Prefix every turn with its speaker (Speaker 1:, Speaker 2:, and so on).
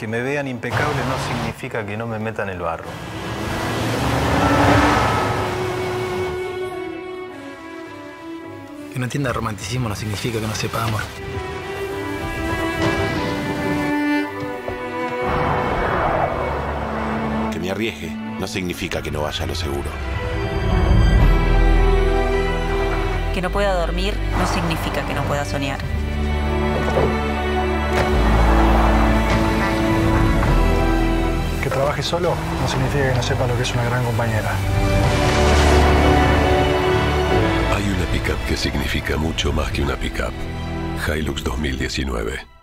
Speaker 1: Que me vean impecable no significa que no me metan el barro.
Speaker 2: Que no entienda romanticismo no significa que no sepa amor.
Speaker 3: Que me arriesgue no significa que no vaya a lo seguro.
Speaker 4: Que no pueda dormir no significa que no pueda soñar.
Speaker 5: Solo no significa que no sepa lo que es una gran compañera.
Speaker 6: Hay una pickup que significa mucho más que una pickup. Hilux 2019.